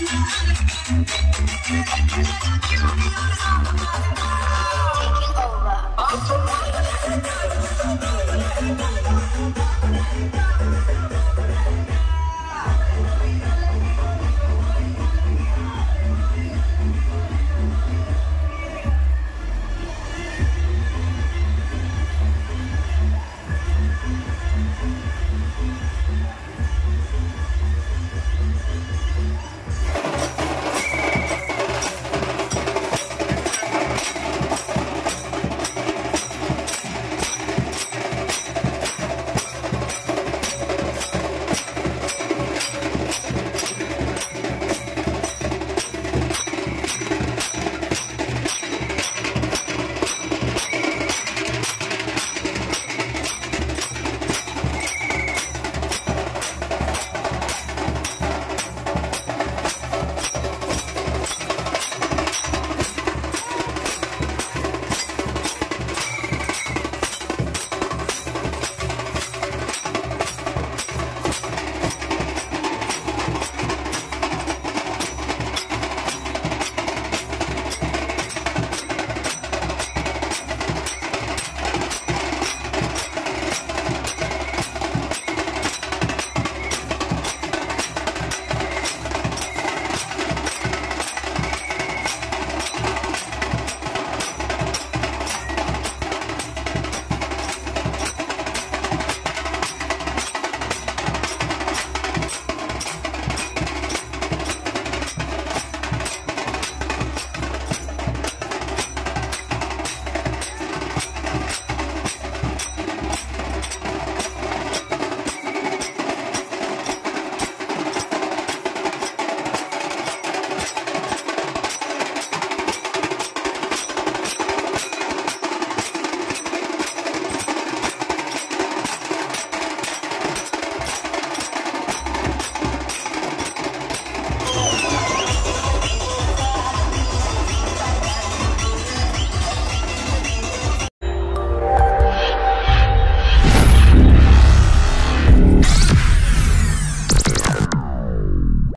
you.